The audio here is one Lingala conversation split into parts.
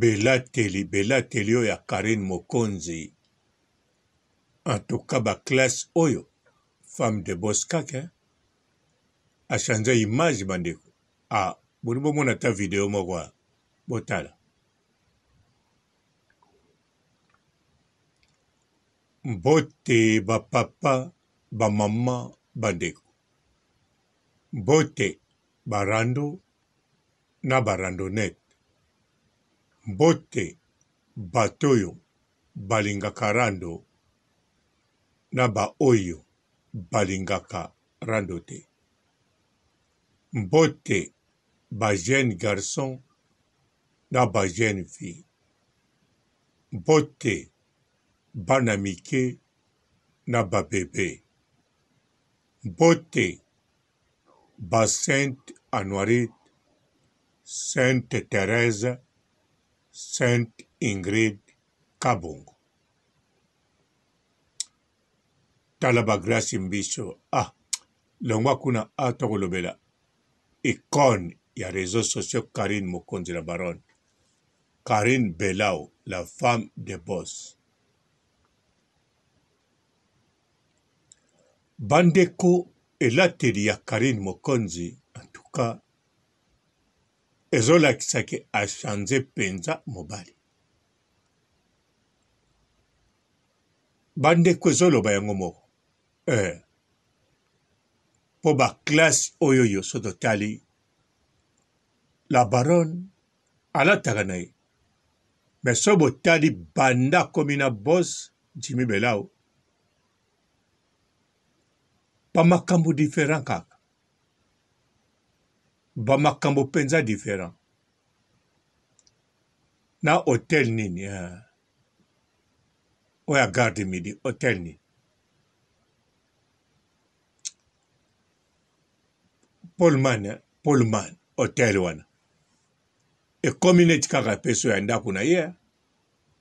Belateli belateli oyo ya Carine Mokonzi en tout cas ba classe oyo femme de boss kaka a change image bandeko a ah, boni bomona ata video moko ah, botala mbote ba papa ba mama bandeko mbote ba rando na ba randonnette mbote bato oyo balingaka rando na ba oyo balingaka rando te mbote ba jeune garçon na ba jeune fille mbote bana mike na ba bebe mbote Ba sainte Anuarit, sainte Therèse, sainte Ingrid Kabongo. Tala ba Grace Mbiso. Ah, longwa kuna ah toko lobela icône ya réseaux sociaux Karine Mokonzi la baronne. Karine Belao, la femme de boss. Bandeko elateli ya Carine Mokonzi en tout cas ezolakisa ke a change penza mobali. Bandeko ezoloba yango moko eh. Po ba classe oyo yoso totali la baronne alataka na ye mais so botali banda akomi na boss Jimmy Belao ba makambo different kaka ba makambo penza different na hotel nini eh. oyo ya garde midi hotel nini polman eh, polman hotel wana ekomi neti kaka peso ya ndako na ye eh.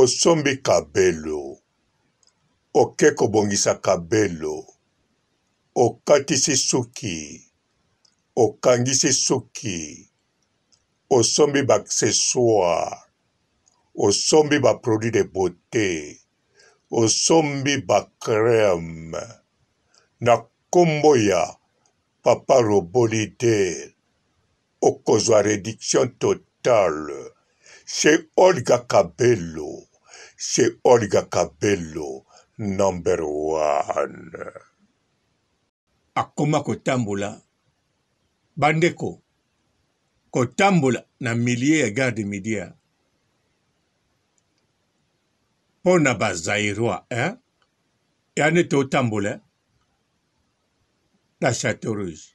Osombi kabelo, oke kobongisa kabelo, okatisi suki, okangisi suki, osombi ba accessoires, osombi ba produits de beaute, osombi ba creme na kombo ya papa robot leader. okozwa reduction totale chez Olga Cabello chez Olga Cabello number one. Akoma kotambola ba ndeko kotambola na milieu ya garde media pona ba zairois hein yani totambola na chateau rouge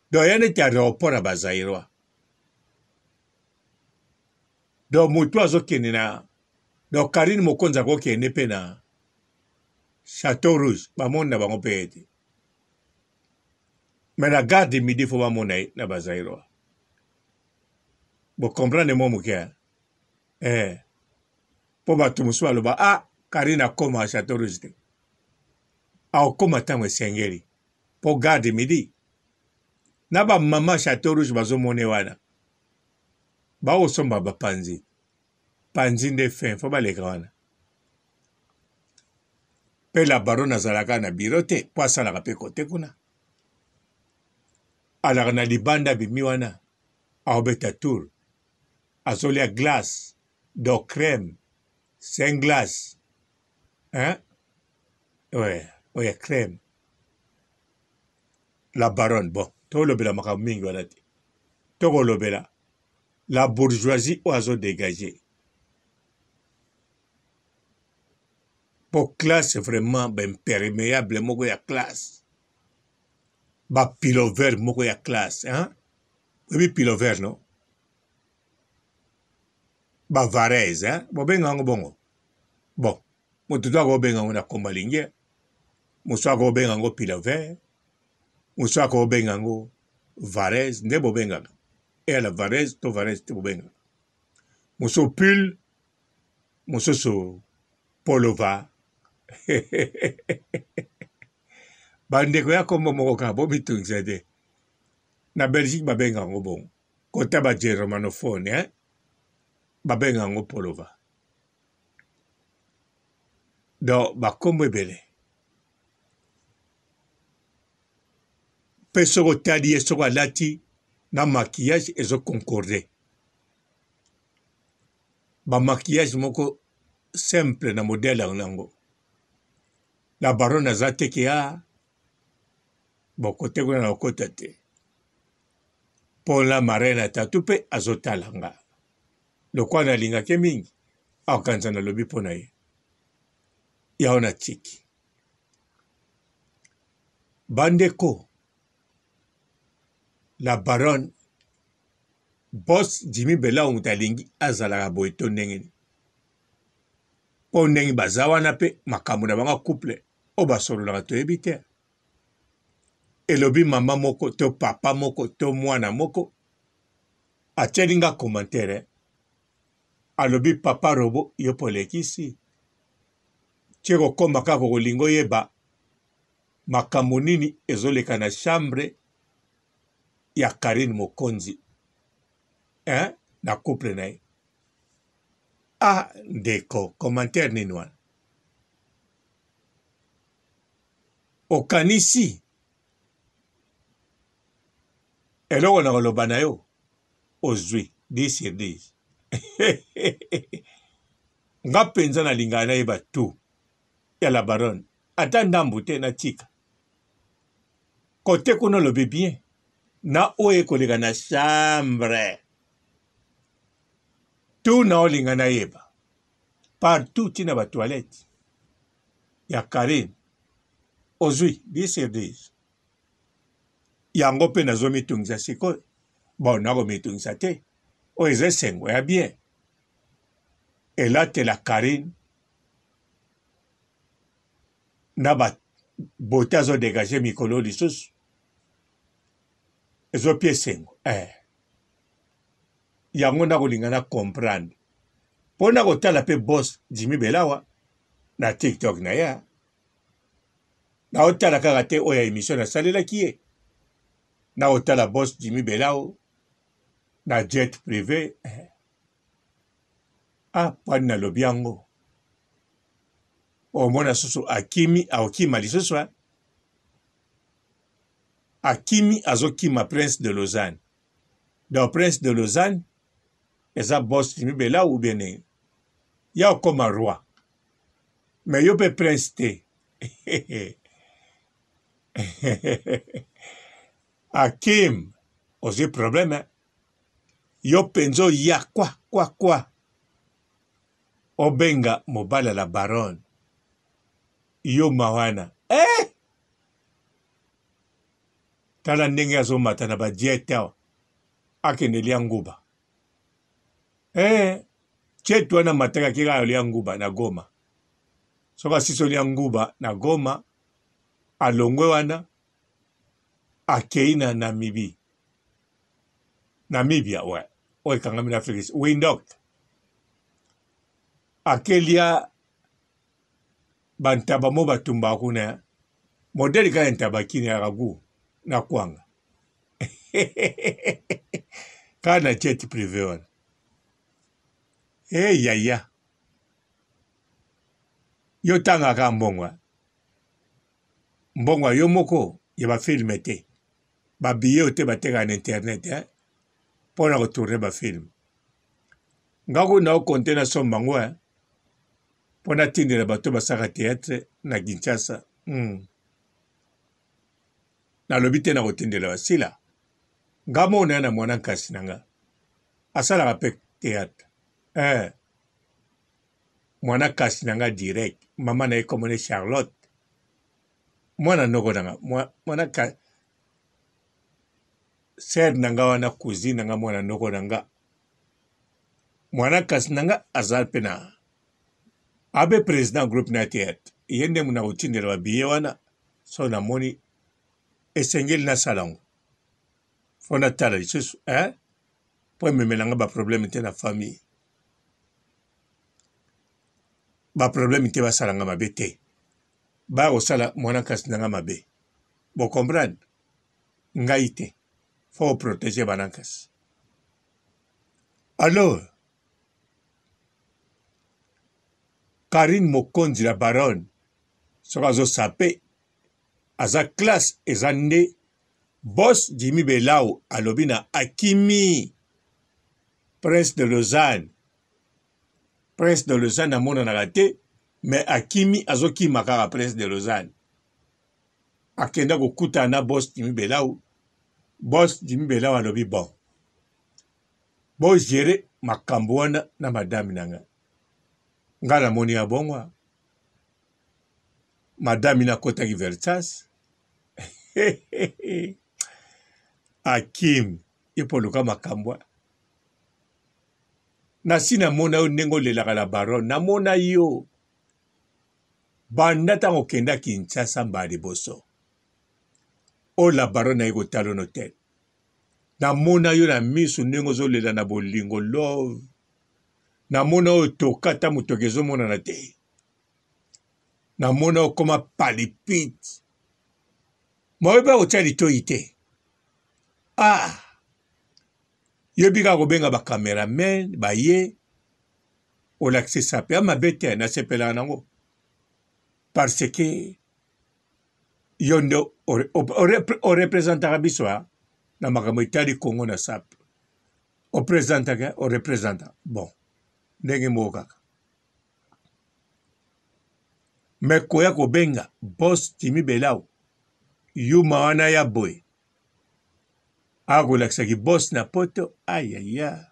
donc ya neti aeroport ya bazairois donc motu azokende na donc karine mokonzi akokende mpe na chateau rouge bamoni na bango mpe ye te me na garde midi fo bamona ye na bazairois bocomprendre mwa moke eh. mpo bato mosusu baloba a ah, karine akoma chateau rouge te akokoma ntango esengeli po garde midi na ba mama chateau rouge bazo mone wana bao somba ba panzi panzi nde fin fo baleka wana pe la baronne azalaka na bureau te po asalaka pe kote kuna alaka na libanda bimi wana aobeta tour azolia glace do crème saint glace hein oya oya crème la baronne bon tolobela makambo mingi wana te tokolobela la bourgeoisie oyo azo dégage mpo classe vraiment baimperméable moko ya classe bapilover moko ya classe hein? oyebi pilover no bavarese hein? bobenga yango bongo bon Moto to akobenga yango na kombo ya linge, mosusu akobenga yango pilover, mosusu akobenga yango varese nde bobengaka eyala varese to varese te bobengaka mosusu pule mosusu polova bandeko ya kombo moko kaka bomitungisa te na belgique babenga yango bongo kota baje romanophone eh? babenga yango polova donc bakombo ebele mpe soki otali ye soki alati na maquillage ezo concorde bamaquillage moko simple na modele yango la barone aza te ke a ah, bokote kuna na okota te mpo la marraine atatu mpe azotala nga Lokola nalingaka ye mingi, akokanisa nalobi mpo na ye. Yango natiki. Bandeko, la baronne boss Jimmy Belau moto alingi azalaka boye to ndenge nini? Mpo ndenge baza wana mpe makambo na bango couple oyo basololaka toyebi te. Elobi mama moko to papa moko to mwana moko Atieli nga commentaire alobi papa robo yo pe olekisi tie kokoma kaka kolinga oyeba makambo nini ezoleka na chambre ya Karine Mokonzi eh, na couple na ye ah ndeko commentaire nini wana okanisi Eloko na koloba na yo ozwi 10 sur 10. Nga penza na lingaka na yeba tout ya la baronne. Ata ndambu te na tika. Kote kuna lobi bien. Na oyo ekoleka na chambre. Tout na olinga na yeba. Partout tina ba toilettes. Ya Karine. Ozwi 10 sur 10. yango mpe nazomitungisa sikoyo bon nakomitungisa te oyo eza esengo ya bien elatela karine na babote azodegage mikolo lisusu ezopia esengo eh. yango nakolinga na comprendre mpo na kotala mpe bos jimi belawa na tiktok na ye naotala kaka te oyo ya emission nasalelaki ye naotala bos jimi belao na jet prive eh. apwani ah, nalobi yango omona susu akimi aokima lisusu eh? akimi azokima prince de lausanne donc prince de lausanne eza bos jimi belao ou bien nini ya okoma roi mais yo pe prince te akim ozwi problème hein? yo mpenza oya kwa kwa kwa obenga mobali ya la baronne yo mawana eh! tala ndenge azomata na badiete awa akende lia nguba Eh, Chetu wana mataka kika alia nguba na Goma. Soka siso lia nguba na Goma, alongwe wana, akei na Namibie. Namibia, ouais. Oyo ekangami na Afrique. Windhoek. Akelia bantaba mo batumbaka kuna modele kaka ntaba kini ya ragu na kwanga kaka na jet prive wana hey, yaya yo tanga kaka mbongwa mbongwa yo moko ya bafilme te babiye oyo te batekaka na internet eh? mpo na kotourne bafilme nga ko na compte na somba ngo eh mpo natindela bato basaka théâtre na Kinshasa mm. nalobi te na kotindela basila nga mona na mwana nkasi na nga asalaka mpe théâtre eh. mwana kasi na nga direct mama na ye komone charlotte mwana noko na nga mwana kasi sœur na nga wana cousine na nga mwana noko na nga mwana kasi na nga aza mpe na abe président groupe na theatre ye nde muna kotindela babiye wana so namoni esengeli nasala yango mpo natala lisusu eh? mpo ememela nga baproblème te na famille baproblème te basala nga mabe te baya kosala mwana kasi na nga mabe bocomprendre ngai te faut protéger banankasi alors Karine Mokonzi la baronne soki azosape aza classe eza nde bos Jimmy Belau alobi na akimi prince de Lausanne prince de Lausanne amonanaka te mais akimi azokima kaka prince de Lausanne akenda kokutana na boss Jimmy Belau boss Jimmy Belau alobi bon bo gérer makambo wana na madame na nga nga namoni ya bongo madame ina akotaki Versace Hakim ye mpo oluka makambo nasi namona yo ndenge olelaka na baron namona yo Banda ntango okenda Kinshasa mbala liboso, o la baronne naye kotala yo na hotel. Namona yo na misu ndenge ozolela na bolingo love. Namona oyo toka ata motoki ezomonana te. Namona okoma palipite. Maoyebi akotya litoyi te. Ah! Yebi kaka kobenga ba cameraman baye olakisa mpe ya mabe te nasepelaka nango parce que yo nde orepresentaka biso a na makambo etali congo na sap opresentaka orepresenta bon ndenge moko kaka me koya kobenga bos timi belau yuma wana ya boye akolakisaki bos na poto ayaya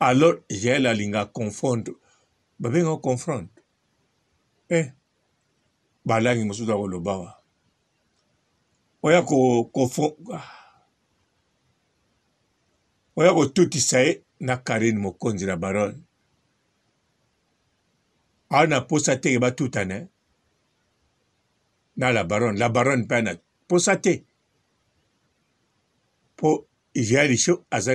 Alors Jael alinga confondre babenga ngo confronte eh ba langue mosusu ako loba wa oya ko kofo ah. oya kotutisa ye na Karine mokonzi na baronne awa na posa teke batutana eh. na la baronne la baronne mpe ana posa te mpo Jael Show aza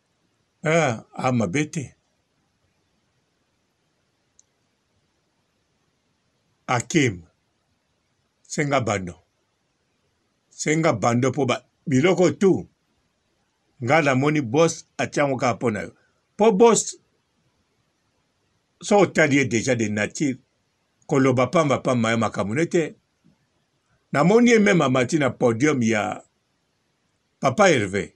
Ah, ah mabe te. Akim, senga bando. Senga bando po ba biloko tout. Nga namoni boss atiango kaka mpo na yo. Po boss so otali ye deja de nature koloba pamba pamba ya makambo ne te namoni ye meme amati na podium ya papa herve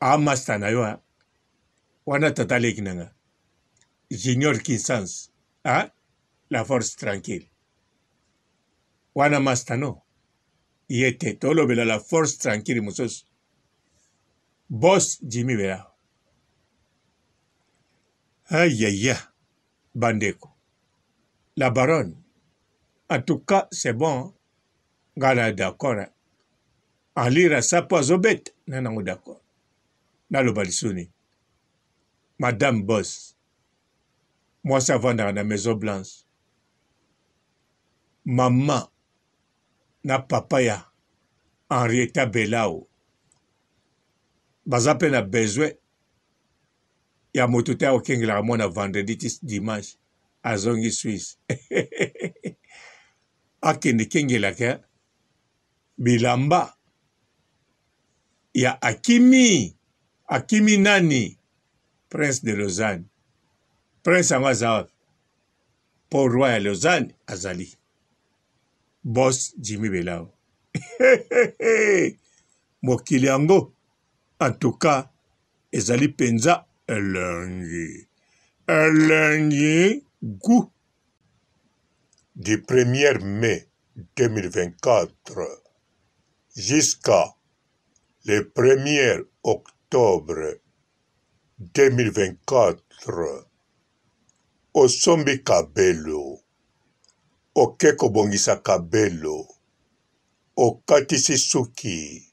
a masta na yo wana tata leki na nga junior kinsans a la force tranquille wana masta no ye te tolobela la force tranquille mosusu bos jimi bela ayaya bandeko la baronne en tout cas c'est bon nga na d'accord alira sa po azobeta na nango d'accord naloba lisusu nini madame bos mwasi avandaka na maison blanche mama na papa ya henrieta belao baza mpe na besoin ya moto te akokengelaka mwana vendredi ti dimanche azongi swisse akende kengelaka bilamba ya akimi akimi nani prince de lausanne prince yango aza wapi mpo roi ya lausanne azali bos jimi belao mokili yango antuka ezali mpenza elengi elengi gu du premier mai 2024 jusqu'à le premier octobre 2024 osombi kabelo oke kobongisa kabelo okatisi suki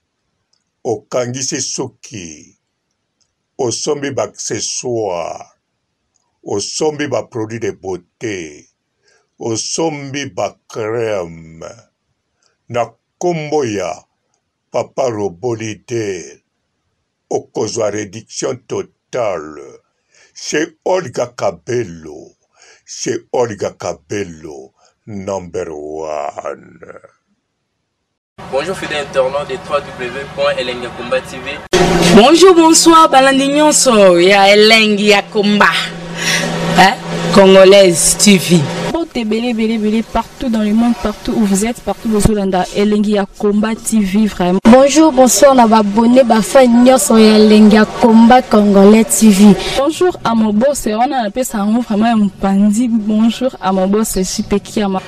okangisi suki osombi ba accessoires, osombi ba produits de beaute, osombi ba crème na kombo ya papa robot leader, okozwa reduction totale chez Olga Cabello, chez Olga Cabello number one. Bonjour fidèle internaute de www.elengiakombatv. Bonjour, bonsoir, balandi nyonso ya elengi ya komba. Hein? Congolaise TV. Bote belé belé belé partout dans le monde, partout où vous êtes, partout où vous êtes, elengi ya combat TV vraiment. Bonjour, bonsoir, na ba abonné ba fan nyonso ya elengi ya combat congolais TV. Bonjour à mon boss, on a appelé ça vraiment un pandi. Bonjour à mon boss, JP Kiama.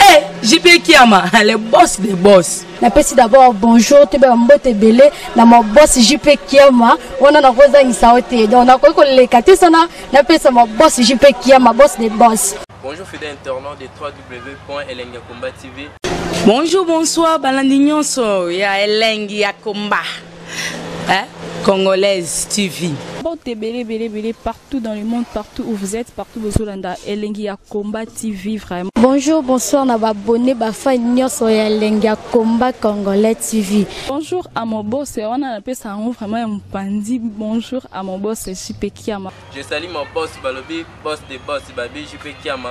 Eh, JP Kiama, le boss des boss. napesi d'abord bonjour toyeba bambote ebele na mabosi jp kiama wana nakozangisa yo te donc nakoki koleka te sana napesa mabosi jp kiama boss de boss bonjour fidèle internaute de www.elengiakomba tv bonjour bonsoir balandi nyonso ya elengi ya komba hein Congolaise TV. Mbote bele bele bele partout dans le monde, partout où vous êtes, partout bozolanda Elengi ya Combat TV vraiment. Bonjour, bonsoir na ba abonné ba fan nyonso ya Elengi ya Combat Congolais TV. Bonjour à mon boss, on a appelé ça en vraiment un pandi. Bonjour à mon boss JP Kiama. Je salue mon boss Balobi, boss des boss Babi JP Kiama.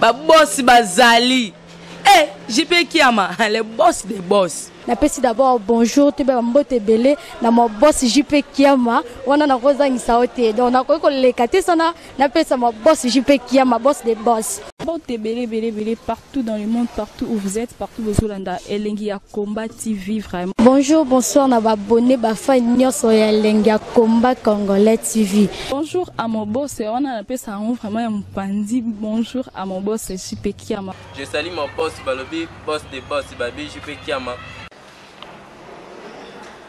Ba boss bazali. Eh, JP Kiama, le boss des boss. napesi d'abord bonjour toyeba bambote ebele na mwa boss jp kiama wana nakozangisa yo te donc nakoki koleka te sana napesa mwa boss jp kiama boss de boss mbote ebele ebele ebele partout dans le monde partout où vous êtes partout bozolanda elengi ya Combat TV vraiment. Bonjour, bonsoir na ba abonné ba fan nyoso ya lengi ya combat congolais TV. Bonjour à mon boss, on a appelé ça on vraiment ya mpandi. Bonjour à mon boss JP Kiama. Je salue mon boss Balobi, boss des boss Babi JP Kiama.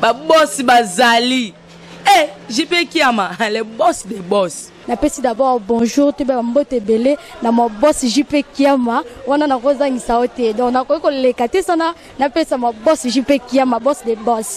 ba boss bazali eh JP Kiama le boss des boss napesi d'abord bonjour toyeba bambote ebele na mwa bos jp kiama wana nakozangisa yo te donc nakoki koleka te sana napesa mwa bos jp kiama bos de bos